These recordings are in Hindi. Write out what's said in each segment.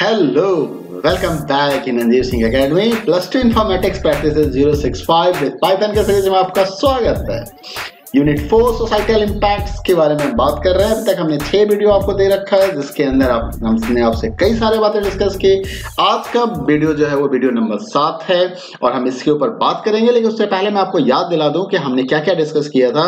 Hello welcome back in Ranjeev Singh academy plus two informatics practice zero six five with Python के सीरीज़ में आपका स्वागत है। यूनिट फोर सोसाइटल इम्पैक्ट्स के बारे में बात कर रहे हैं। अभी तक हमने छह वीडियो आपको दे रखा है, जिसके अंदर आप, हमने आपसे कई सारे बातें डिस्कस की। आज का वीडियो जो है, वो वीडियो नंबर सात है, और हम इसके ऊपर बात करेंगे। लेकिन उससे पहले मैं आपको याद दिला दूँ कि हमने क्या क्या डिस्कस किया था।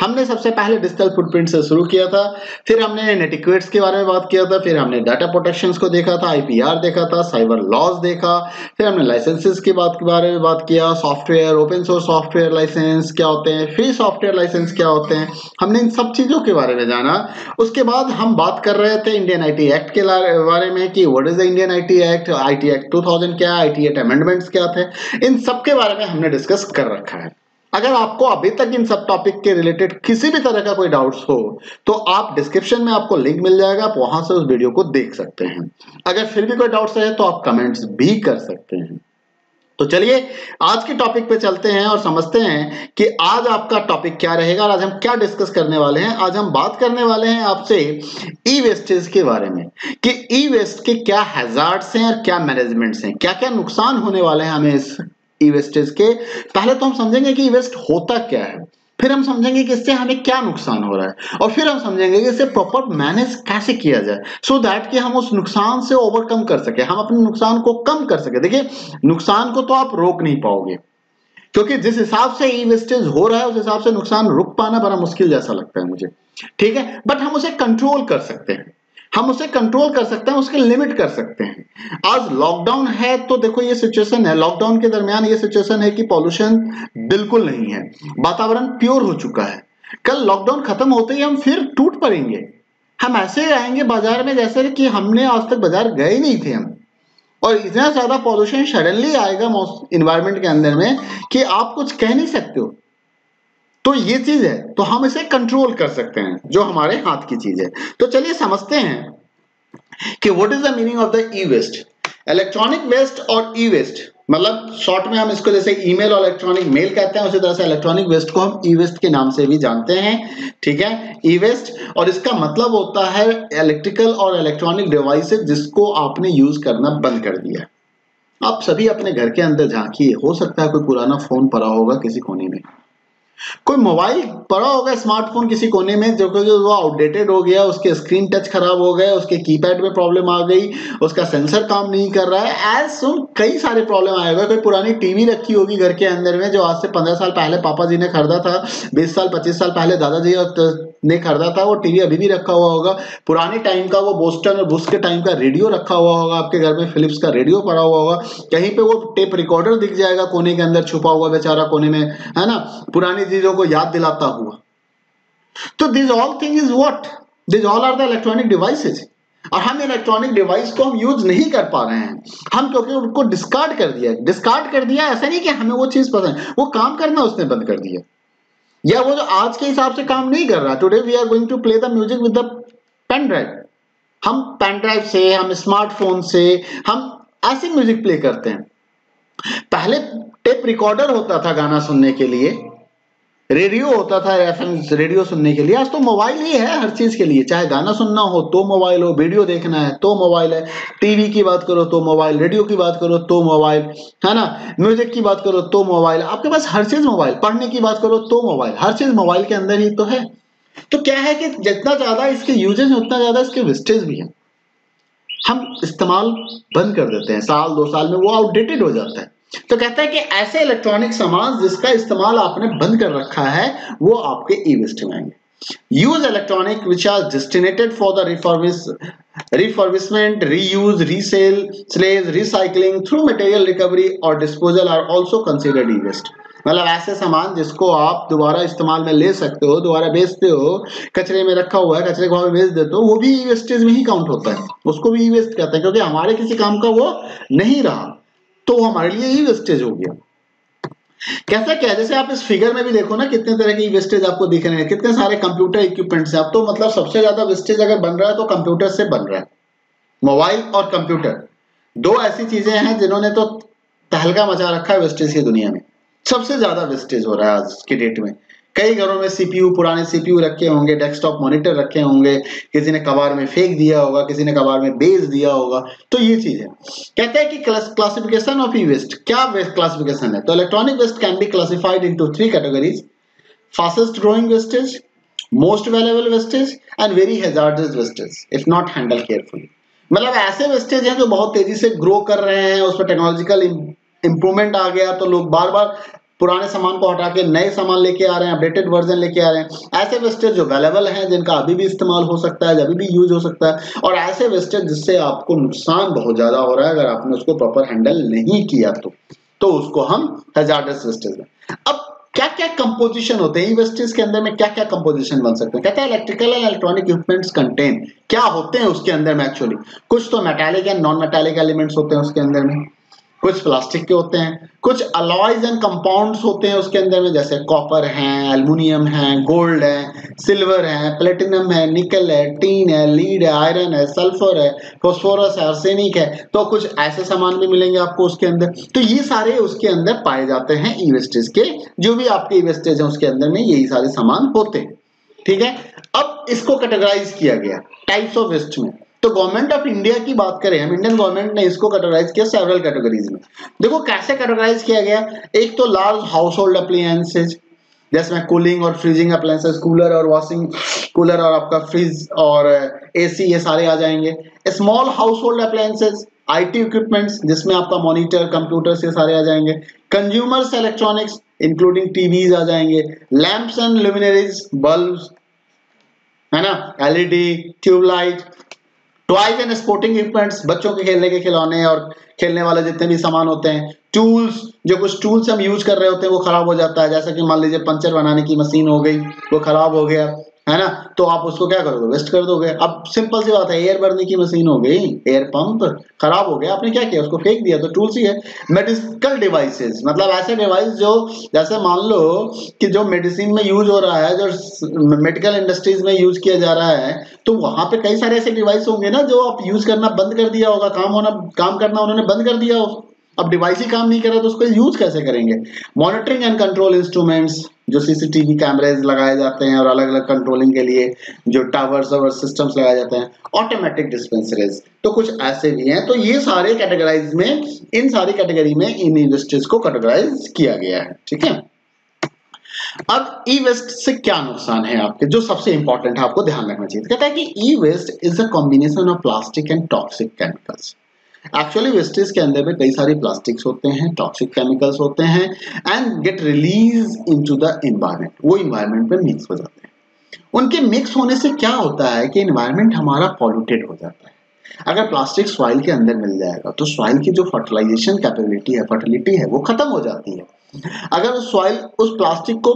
हमने सबसे पहले डिजिटल फुटप्रिंट से शुरू किया था, फिर हमने नेटिक्वेट्स के बारे में बात किया था, फिर हमने डाटा प्रोटेक्शन को देखा था आईपीआर देखा था साइबर लॉज देखा, फिर हमने बात के बारे में बात किया software open source software licence क्या होते हैं फ्री सॉफ्टवेयर लाइसेंस क्या होते हैं? हमने इन सब चीज़ों के बारे में जाना। उसके बाद हम बात कर रहे थे इंडियन आईटी एक्ट के बारे में कि what is the Indian IT act IT act 2000 क्या आईटी एक्ट अमेंडमेंट्स क्या थे? इन सब के बारे में हमने डिस्कस कर रखा है। अगर आपको अभी तक इन सब टॉपिक के रिलेटेड किसी भी तरह का कोई डाउट्स हो तो आप डिस्क्रिप्शन में आपको लिंक मिल जाएगा, आप वहाँ से उस वीडियो को देख सकते हैं। अगर फिर भी कोई डाउट्स है तो आप कमेंट्स भी कर सकते हैं। तो चलिए, आज के टॉपिक पे चलते हैं और समझते हैं कि आज आपका टॉपिक क्या रहेगा और आज हम क्या डिस्कस करने वाले हैं। आज हम बात करने वाले हैं आपसे ई वेस्टेज के बारे में कि ई वेस्ट के क्या हैजार्ड्स हैं और क्या मैनेजमेंट्स हैं। क्या क्या नुकसान होने वाले हैं हमें इस ई वेस्टेज के? पहले तो हम समझेंगे कि ई वेस्ट होता क्या है। फिर हम समझेंगे कि इससे हमें क्या नुकसान हो रहा है। और फिर हम समझेंगे कि इसे प्रॉपर मैनेज कैसे किया जाए। सो so दैट कि हम उस नुकसान से ओवरकम कर सके, हम अपने नुकसान को कम कर सके। देखिए, नुकसान को तो आप रोक नहीं पाओगे। क्योंकि जिस हिसाब से ई वेस्टेज हो रहा है, उस हिसाब से नुकसान रुक पाना बड़ा मुश्किल जैसा लगता है मुझे। ठीक है? बट हम उसे कंट्रोल कर सकते हैं। हम उसे कंट्रोल कर सकते हैं, उसके लिमिट कर सकते हैं। आज लॉकडाउन है तो देखो ये सिचुएशन है। लॉकडाउन के दरमियान ये सिचुएशन है कि पॉल्यूशन बिल्कुल नहीं है। वातावरण प्योर हो चुका है। कल लॉकडाउन खत्म होते ही हम फिर टूट पड़ेंगे। हम ऐसे आएँगे बाज़ार में जैसे कि हमने आज तक बाज़ार गए नहीं थे हम। और इतना ज़्यादा पॉल्यूशन सडनली आएगा इन्वायरमेंट के अंदर में कि आप कुछ कह नहीं सकते हो। तो ये चीज़ है तो हम इसे कंट्रोल कर सकते हैं, जो हमारे हाथ की चीज़ है। तो चलिए समझते हैं कि what is the meaning of the e waste electronic waste और ई वेस्ट मतलब शॉर्ट में हम इसको जैसे ईमेल और इलेक्ट्रॉनिक मेल कहते हैं, उसी तरह से इलेक्ट्रॉनिक वेस्ट को हम ई वेस्ट के नाम से भी जानते हैं, ठीक है? ई वेस्ट और इसका मतलब होता है इलेक्ट्रिकल और इलेक्ट्रॉनिक डिवाइसेस जिसको आपने यूज़ करना बंद कर दिया। आप सभी अपने घर के अंदर झांकिए, हो सकता है कोई पुराना फ़ोन पड़ा होगा किसी कोने में। कोई मोबाइल पड़ा होगा स्मार्टफ़ोन किसी कोने में, जो कि वो आउटडेटेड हो गया, उसके स्क्रीन टच खराब हो गया उसके कीपैड में प्रॉब्लम आ गई, उसका सेंसर काम नहीं कर रहा है। एज सुन कई सारे प्रॉब्लम आएगा कोई पुरानी टीवी रखी होगी घर के अंदर में, जो आज से पंद्रह साल पहले पापा जी ने खरीदा था, बीस साल, पच्चीस साल पहले दादाजी ने खरीदा था, वो टीवी अभी भी रखा हुआ होगा। पुराने टाइम का वो बोस्टन और बुश के टाइम का रेडियो रखा हुआ होगा, आपके घर में फिलिप्स का रेडियो पड़ा हुआ होगा। कहीं पे वो टेप रिकॉर्डर दिख जाएगा कोने के अंदर, छुपा हुआ बेचारा कोने में, है ना? पुरानी चीज़ों को याद दिलाता हुआ। तो this all thing is what this all are the electronic devices और हम इलेक्ट्रॉनिक डिवाइस को हम यूज़ नहीं कर पा रहे हैं। हम क्योंकि उनको डिस्कार्ड कर दिया डिस्कार्ड कर दिया ऐसा नहीं कि हमें वो चीज़ पसंद वो काम करना उसने बंद कर दिया। या वो जो आज के हिसाब से काम नहीं कर रहा today we are going to play the music with the pen drive हम पेन ड्राइव से, हम स्मार्टफ़ोन से, हम ऐसे म्यूज़िक प्ले करते हैं। पहले टेप रिकॉर्डर होता था गाना सुनने के लिए रेडियो होता था एफएम रेडियो सुनने के लिए। आज तो मोबाइल ही है हर चीज़ के लिए। चाहे गाना सुनना हो तो मोबाइल हो, वीडियो देखना है तो मोबाइल है। टीवी की बात करो तो मोबाइल, रेडियो की बात करो तो मोबाइल, है ना? म्यूज़िक की बात करो तो मोबाइल। आपके पास हर चीज़ मोबाइल, पढ़ने की बात करो तो मोबाइल। हर चीज़ मोबाइल के अंदर ही तो है। तो क्या है कि जितना ज़्यादा इसके यूजेज उतना ज़्यादा इसके वेस्टेज भी है। हम इस्तेमाल बंद कर देते हैं। साल, दो साल में वो आउटडेटेड हो जाता है। तो कहता है कि ऐसे इलेक्ट्रॉनिक सामान जिसका इस्तेमाल आपने बंद कर रखा है, वो आपके ई वेस्ट में आएँगे। Use electronic which are destinated for the reforms refurbishment reuse resale salvage recycling through material recovery और disposal are also considered e waste मतलब ऐसे सामान जिसको आप दोबारा इस्तेमाल में ले सकते हो, दोबारा बेचते हो, कचरे में रखा हुआ है, कचरे को बेच देते हो, वो भी ई वेस्टेज में ही काउंट होता है। उसको भी ई वेस्ट कहते हैं, क्योंकि हमारे किसी काम का वो नहीं रहा। तो वो हमारे लिए ही वेस्टेज हो गया। कैसा क्या जैसे आप इस फिगर में भी देखो ना, कितने तरह की वेस्टेज आपको दिख रहे हैं, कितने सारे कंप्यूटर इक्विपमेंट्स हैं। आप तो मतलब सबसे ज़्यादा वेस्टेज अगर बन रहा है तो कंप्यूटर से बन रहा है। मोबाइल और कंप्यूटर दो ऐसी चीज़ें हैं जिन्होंने तो तहलका मचा रखा है वेस्टेज की दुनिया में। सबसे ज़्यादा वेस्टेज हो रहा है आज की डेट में। कई घरों में सीपीयू, पुराने सीपीयू रखे होंगे, डेस्कटॉप मॉनिटर रखे होंगे, किसी ने कबार में फेंक दिया होगा, किसी ने कबार में बेच दिया होगा तो ये चीज़ है। कहते हैं कि क्लासिफिकेशन ऑफ़ ई वेस्ट क्या वेस्ट क्लासिफिकेशन है? तो electronic waste can be classified into three categories fastest growing wastage most valuable wastage and very hazardous wastage if not handle carefully मतलब ऐसे वेस्टेज हैं जो बहुत तेज़ी से ग्रो कर रहे हैं, उस पर टेक्नोलॉजिकल इंप्रूवमेंट आ गया तो लोग बार बार पुराने सामान को हटा के नए सामान लेके आ रहे हैं अपडेटेड वर्जन लेके आ रहे हैं। ऐसे वेस्टेज जो अवेलेबल हैं, जिनका अभी भी इस्तेमाल हो सकता है अभी भी यूज़ हो सकता है, और ऐसे वेस्टेज जिससे आपको नुकसान बहुत ज़्यादा हो रहा है, अगर आपने उसको प्रॉपर हैंडल नहीं किया तो तो उसको हम हेजार्डस वेस्टेज में अब क्या क्या कंपोजिशन होते हैं? वेस्टेज के अंदर में क्या क्या कंपोजिशन बन सकते हैं? कहते हैं electrical and electronic equipments contain क्या होते हैं उसके अंदर में एक्चुअली कुछ तो metallic and non metallic elements होते हैं उसके अंदर में। कुछ प्लास्टिक के होते हैं, कुछ अलॉयज एंड कंपाउंड्स होते हैं उसके अंदर में, जैसे कॉपर है एल्युमिनियम है गोल्ड है सिल्वर है प्लेटिनम है निकल है टीन है लीड है आयरन है सल्फ़र है फॉस्फोरस है आर्सेनिक है तो कुछ ऐसे सामान भी मिलेंगे आपको उसके अंदर। तो ये सारे उसके अंदर पाए जाते हैं ई के, जो भी आपके ई वेस्टेज है उसके अंदर में यही सारे सामान होते हैं। ठीक है? अब इसको कैटेगराइज किया गया टाइप्स ऑफ़ वेस्ट में। तो गवर्नमेंट ऑफ़ इंडिया की बात करें, हम इंडियन गवर्नमेंट ने इसको कैटेगराइज किया सेवरल कैटेगरीज में। देखो कैसे कैटेगराइज किया गया? एक तो लार्ज हाउस होल्ड अप्लायंसेज जैसे कूलिंग और फ्रीजिंग अप्लायंसेज कूलर और वॉशिंग कूलर और आपका फ्रिज और एसी ये सारे आ जाएँगे। Small household appliances IT equipments जिसमें आपका मॉनिटर कंप्यूटर ये सारे आ जाएँगे। कंज्यूमर्स इलेक्ट्रॉनिक्स इंक्लूडिंग टीवीज आ जाएँगे। लैंप्स एंड लुमिनरीज बल्ब है ना? LED tubelight toys and sporting equipments बच्चों के खेलने के खिलौने और खेलने वाले जितने भी सामान होते हैं टूल्स जो कुछ टूल्स हम यूज़ कर रहे होते हैं, वो खराब हो जाता है। जैसा कि मान लीजिए पंचर बनाने की मशीन हो गई, वो खराब हो गया। है ना? तो आप उसको क्या करोगे? वेस्ट कर दोगे। अब सिंपल सी बात है एयर भरने की मशीन हो गई एयर पंप खराब हो गया। आपने क्या किया? उसको फेंक दिया। तो टूल्स ही है। मेडिकल डिवाइसेस मतलब ऐसे डिवाइस जो, जैसे मान लो कि जो मेडिसिन में यूज़ हो रहा है, जो मेडिकल इंडस्ट्रीज़ में यूज़ किया जा रहा है तो वहाँ पे कई सारे ऐसे डिवाइस होंगे ना, जो आप यूज़ करना बंद कर दिया होगा, काम होना, काम करना उन्होंने बंद कर दिया होगा अब डिवाइस ही काम नहीं कर रहा तो उसको यूज़ कैसे करेंगे? मॉनिटरिंग एंड कंट्रोल इंस्ट्रूमेंट्स जो सीसीटीवी कैमरेज लगाए जाते हैं और अलग अलग कंट्रोलिंग के लिए जो टावर्स और सिस्टम्स लगाए जाते हैं ऑटोमेटिक डिस्पेंसरीज तो कुछ ऐसे भी हैं। तो ये सारे कैटेगराइज में, इन सारी कैटेगरी में इन इंडस्ट्रीज़ को कैटेगराइज किया गया है, ठीक है? अब ई वेस्ट से क्या नुकसान है आपके, जो सबसे इंपॉर्टेंट है, आपको ध्यान रखना चाहिए। कहता है कि e waste is a combination of plastic and toxic chemicals actually wastage के अंदर में कई सारे प्लास्टिक्स होते हैं टॉक्सिक केमिकल्स होते हैं and get release into the environment वो इन्वायरमेंट में मिक्स हो जाते हैं। उनके मिक्स होने से क्या होता है कि इन्वायरमेंट हमारा पॉल्यूटेड हो जाता है। अगर प्लास्टिक सॉइल के अंदर मिल जाएगा तो सॉइल की जो फर्टिलाइजेशन कैपेबिलिटी है फर्टिलिटी है, वो खत्म हो जाती है। अगर उस सॉइल उस प्लास्टिक को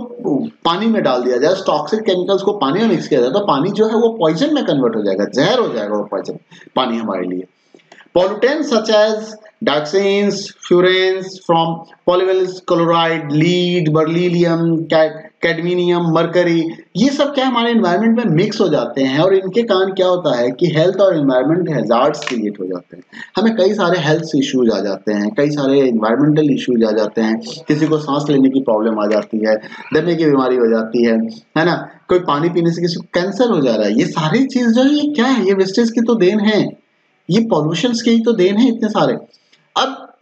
पानी में डाल दिया जाए टॉक्सिक केमिकल्स को पानी में मिक्स किया जाए तो पानी जो है वो पॉइजन में कन्वर्ट हो जाएगा, जहर हो जाएगा वो पॉइजन पानी हमारे लिए। Pollutants such as dioxins, furans from polyvalent chloride, lead, beryllium, cadmium mercury ये सब क्या हमारे इन्वायरमेंट में मिक्स हो जाते हैं और इनके कारण क्या होता है कि हेल्थ और इन्वायरमेंट हेजार्ड्स क्रिएट हो जाते हैं। हमें कई सारे हेल्थ इश्यूज़ आ जाते हैं कई सारे इन्वायरमेंटल इश्यूज़ आ जाते हैं किसी को सांस लेने की प्रॉब्लम आ जाती है दमे की बीमारी हो जाती है है ना? कोई पानी पीने से किसी को कैंसर हो जा रहा है ये सारी चीज़ जो है ये क्या है? ये वेस्टेज की तो देन है। ये पॉल्यूशन के ही तो देन है इतने सारे। अब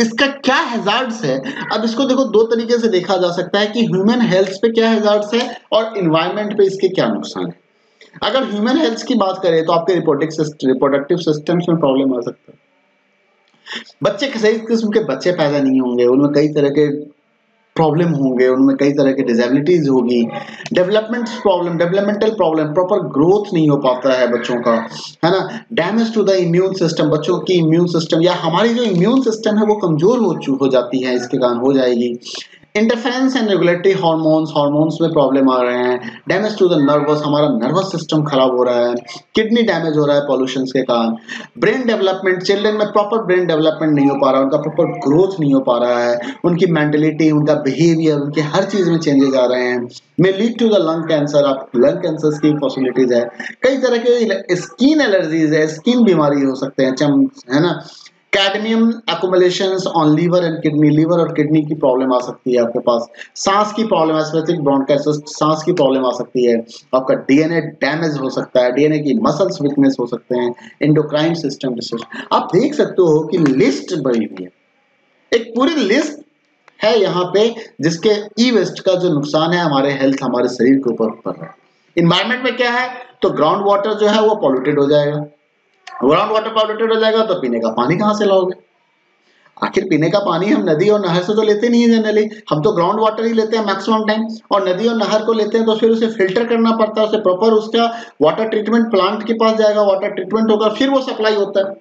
इसका क्या हेजार्ड्स है? अब इसको देखो, दो तरीके से देखा जा सकता है कि ह्यूमन हेल्थ पे क्या हेजार्ड्स है और इन्वायरमेंट पे इसके क्या नुकसान है। अगर ह्यूमन हेल्थ की बात करें तो आपके रिप्रोडक्टिव सिस्टम्स में प्रॉब्लम आ सकता है। बच्चे सही किस्म के बच्चे पैदा नहीं होंगे, उनमें कई तरह के प्रॉब्लम होंगे, उनमें कई तरह के डिजेबिलिटीज होगी। Development problem developmental problem proper growth नहीं हो पाता है बच्चों का, है ना? Damage to the immune system बच्चों की इम्यून सिस्टम या हमारी जो इम्यून सिस्टम है, वो कमज़ोर हो हो जाती है, इसके कारण हो जाएगी। Interference and regulatory hormones hormones में प्रॉब्लम आ रहे हैं। डैमेज टू द नर्वस हमारा नर्वस सिस्टम खराब हो रहा है। किडनी डैमेज हो रहा है पॉल्यूशन के कारण। ब्रेन डेवलपमेंट चिल्ड्रन में प्रॉपर ब्रेन डेवलपमेंट नहीं हो पा रहा है, उनका प्रॉपर ग्रोथ नहीं हो पा रहा है। उनकी मेंटेलिटी उनका बिहेवियर उनके हर चीज़ में चेंजेस आ रहे हैं। May lead to the lung cancer आप लंग कैंसर की पॉसिबिलिटीज है। कई तरह के स्किन एलर्जीज है स्किन बीमारी हो सकते हैं, चम, है ना? Cadmium accumulation on liver and kidney liver और किडनी की प्रॉब्लम आ सकती है आपके पास। सांस की प्रॉब्लम एस्पेसिक ब्रोंकाइटिस सांस की प्रॉब्लम आ सकती है। आपका डीएनए डैमेज हो सकता है। डीएनए की मसल्स वीकनेस हो सकते हैं। इंडोक्राइन सिस्टम डिसऑर्डर आप देख सकते हो कि लिस्ट बनी हुई है। एक पूरी लिस्ट है यहाँ पे जिसके ई वेस्ट का जो नुकसान है हमारे हेल्थ हमारे शरीर के ऊपर पड़ रहा है। इन्वायरमेंट में क्या है? तो ग्राउंड वाटर जो है वो पॉल्यूटेड हो जाएगा। ग्राउंड वाटर पॉल्यूटेड हो जाएगा तो पीने का पानी कहाँ से लाओगे? आखिर पीने का पानी हम नदी और नहर से तो लेते नहीं है जनरली हम तो ग्राउंड वाटर ही लेते हैं मैक्सिमम टाइम और नदी और नहर को लेते हैं तो फिर उसे फ़िल्टर करना पड़ता है, उसे प्रॉपर उसका वाटर ट्रीटमेंट प्लांट के पास जाएगा वाटर ट्रीटमेंट होगा, फिर वो सप्लाई होता है।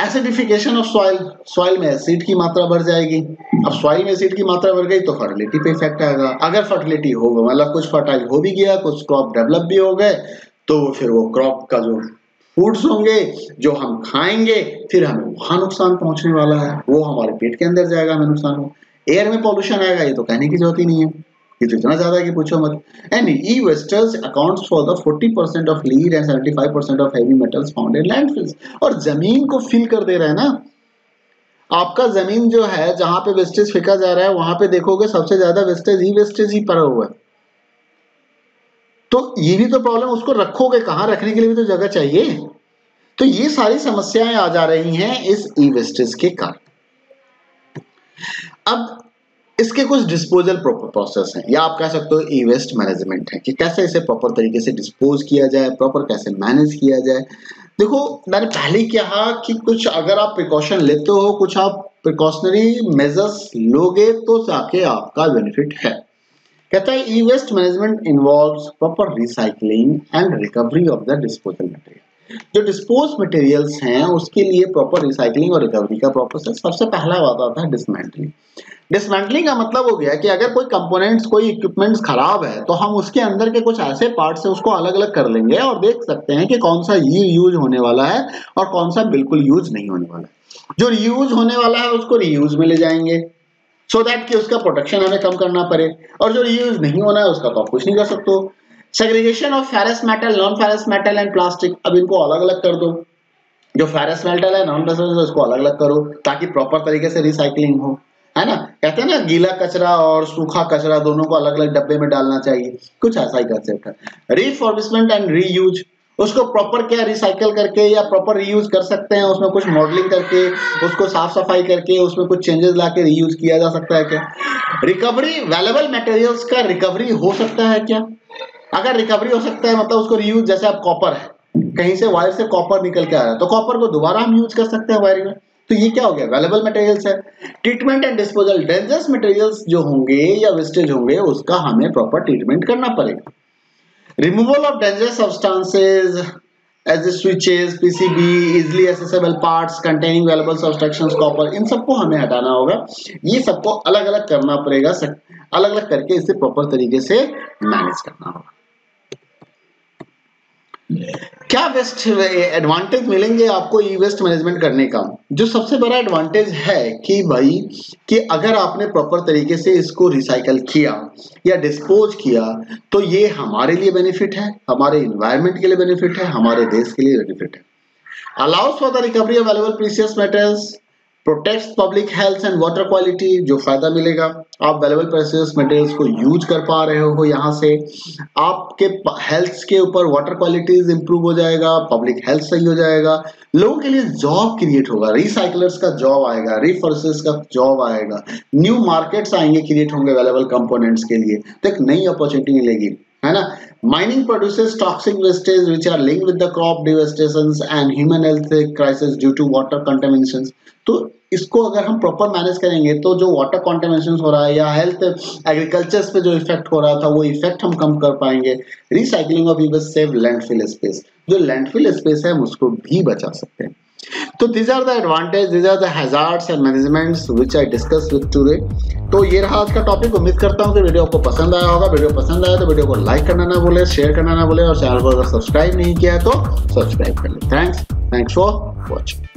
एसिडिफिकेशन ऑफ़ सॉइल सॉइल में एसिड की मात्रा बढ़ जाएगी। अब सॉइल में एसिड की मात्रा बढ़ गई तो फर्टिलिटी पे इफ़ेक्ट आएगा। अगर फर्टिलिटी हो मतलब कुछ फर्टाइल हो भी गया, कुछ क्रॉप डेवलप भी हो गए तो फिर वो क्रॉप का जो फूड्स होंगे, जो हम खाएँगे, फिर हमें वहाँ नुकसान पहुँचने वाला है। वो हमारे पेट के अंदर जाएगा हमें नुकसान। हो एयर में पॉल्यूशन आएगा, ये तो कहने की ज़रूरत ही नहीं है। ये तो इतना ज़्यादा है कि पूछो मत। And e wasters accounts for the 40% of lead and 75% of heavy metals found in landfills और ज़मीन को फिल कर दे रहा है ना। आपका ज़मीन जो है, जहाँ पे वेस्टेज फेंका जा रहा है, वहाँ पे देखोगे सबसे ज़्यादा वेस्टेज ई वेस्टेज ही पड़ा हुआ है। तो ये भी तो प्रॉब्लम उसको रखोगे कहाँ? रखने के लिए भी तो जगह चाहिए। तो ये सारी समस्याएँ आ जा रही हैं इस ई वेस्टेज के कारण। अब इसके कुछ डिस्पोजल प्रॉपर प्रोसेस हैं। या आप कह सकते हो ई वेस्ट मैनेजमेंट है कि कैसे इसे प्रॉपर तरीके से डिस्पोज किया जाए प्रॉपर कैसे मैनेज किया जाए। देखो, मैंने पहले कहा कि कुछ अगर आप प्रिकॉशन लेते हो, कुछ आप प्रिकॉशनरी मेजर्स लोगे तो जाके आपका बेनिफिट है। कहता है e waste management involve proper recycling and recovery of the disposal material जो डिस्पोज मटेरियल्स हैं, उसके लिए प्रॉपर रिसाइकलिंग और रिकवरी का प्रोसेस सबसे पहला आता है डिसमेंटलिंग डिसमेंटलिंग का मतलब हो गया कि अगर कोई कंपोनेंट्स कोई इक्विपमेंट्स खराब है तो हम उसके अंदर के कुछ ऐसे पार्ट्स है उसको अलग अलग कर लेंगे और देख सकते हैं कि कौन सा ये यूज़ होने वाला है और कौन सा बिल्कुल यूज़ नहीं होने वाला है। जो रीयूज होने वाला है, उसको रीयूज में ले जाएँगे। सो so दैट कि उसका प्रोटेक्शन हमें कम करना पड़े। और जो रीयूज नहीं होना है, उसका तो आप कुछ नहीं कर सकते segregation of ferrous metal non ferrous metal and plastic अब इनको अलग अलग कर दो। जो फेरस मेटल है नॉन फेरस उसको अलग अलग करो, ताकि प्रॉपर तरीके से रिसाइकलिंग हो। है ना? कहते हैं ना, गीला कचरा और सूखा कचरा दोनों को अलग अलग डब्बे में डालना चाहिए। कुछ ऐसा ही कंसेप्ट है। रीफॉर्बिशमेंट एंड रीयूज उसको प्रॉपर क्या रिसाइकल करके या प्रॉपर रीयूज कर सकते हैं, उसमें कुछ मॉडलिंग करके, उसको साफ़ सफ़ाई करके, उसमें कुछ चेंजेस लाके रीयूज किया जा सकता है क्या? रिकवरी वेलेबल मटेरियल्स का रिकवरी हो सकता है क्या? अगर रिकवरी हो सकता है मतलब उसको रीयूज जैसे अब कॉपर है, कहीं से वायर से कॉपर निकल के आ रहा है तो कॉपर को दोबारा हम यूज़ कर सकते हैं वायरिंग में। तो ये क्या हो गया? वेलेबल मटेरियल्स है। Treatment and disposal dangerous materials जो होंगे या वेस्टेज होंगे, उसका हमें प्रॉपर ट्रीटमेंट करना पड़ेगा। Removal of dangerous substances as switches PCB easily accessible parts containing valuable subtractions copper इन सबको हमें हटाना होगा। ये सबको अलग अलग करना पड़ेगा अलग अलग करके इसे प्रॉपर तरीके से मैनेज करना होगा। क्या वेस्ट एडवांटेज मिलेंगे आपको ई वेस्ट मैनेजमेंट करने का? जो सबसे बड़ा एडवांटेज है कि भाई, कि अगर आपने प्रॉपर तरीके से इसको रिसाइकल किया या डिस्पोज किया तो ये हमारे लिए बेनिफिट है, हमारे इन्वायरमेंट के लिए बेनिफिट है, हमारे देश के लिए बेनिफिट है। Allows for the recovery of available precious metals protect public health and water quality जो फ़ायदा मिलेगा। आप वेलेबल प्रेसियस मटेरियल्स को यूज़ कर पा रहे हो यहाँ से, आपके हेल्थ के ऊपर वाटर क्वालिटीज इंप्रूव हो जाएगा पब्लिक हेल्थ सही हो जाएगा, लोगों के लिए जॉब क्रिएट होगा रिसाइकलर्स का जॉब आएगा रिफोर्सेस का जॉब आएगा न्यू मार्केट्स आएँगे क्रिएट होंगे अवेलेबल कंपोनेंट्स के लिए तो एक नई अपॉर्चुनिटी मिलेगी। है ना? Mining produces toxic wastes which are linked with the crop devastations and human health crisis due to water contaminations. तो इसको अगर हम प्रॉपर मैनेज करेंगे तो जो वाटर कॉन्टेमिनेशन हो रहा है या हेल्थ एग्रीकल्चर पे जो इफ़ेक्ट हो रहा था, वो इफ़ेक्ट हम कम कर पाएँगे। Recycling of use save landfill space जो लैंडफिल स्पेस है, हम उसको भी बचा सकते हैं। तो these are the advantage these are the hazards and managements which I discuss with today तो ये रहा आज का टॉपिक उम्मीद करता हूँ कि वीडियो आपको पसंद आया होगा। वीडियो पसंद आया तो वीडियो को लाइक करना ना भूले शेयर करना ना भूले और चैनल को अगर सब्सक्राइब नहीं किया तो सब्सक्राइब कर ले. Thanks thanks for watching